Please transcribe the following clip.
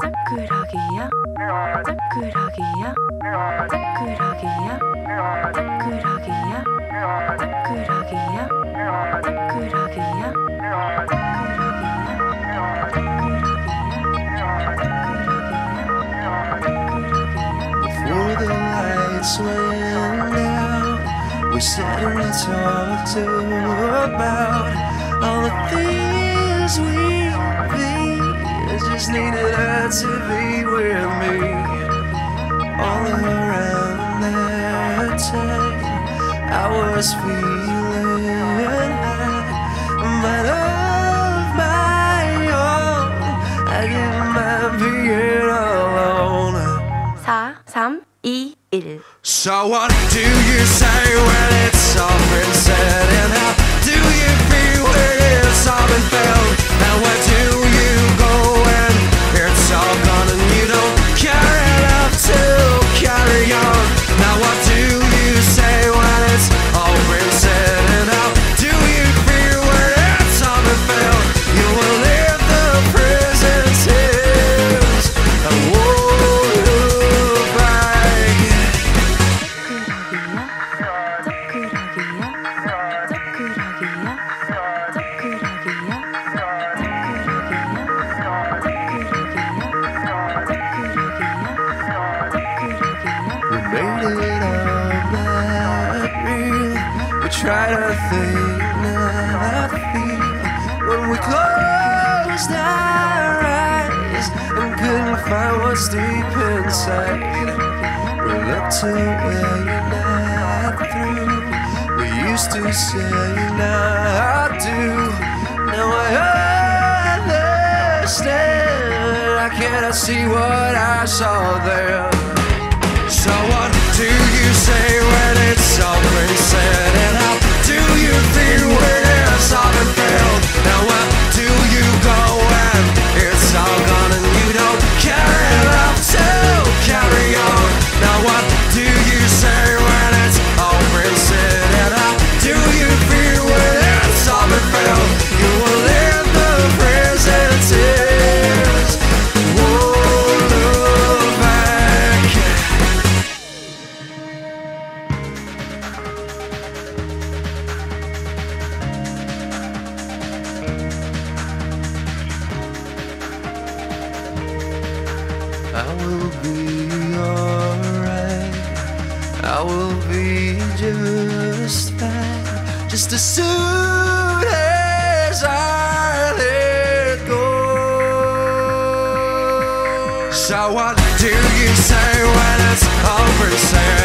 짝꾸러기야 짝꾸러기야 짝꾸러기야 짝꾸러기야 짝꾸러기야 짝꾸러기야 Before the lights went out, we sat and we talked about all the things we be. I just needed her to be with me. All around that time, I was feeling high, but of my own, I being alone. 4 3 2 1 So what do you say when it's all been said? And how do you feel when it's all been It all that real. We tried to think, not feel. When we closed our eyes and couldn't find what's deep inside. We looked to where you're not through. We used to say not do. Now I understand. I cannot see what I saw there. So what will be alright. I will be just fine. Just as soon as I let go. So what do you say when it's over said?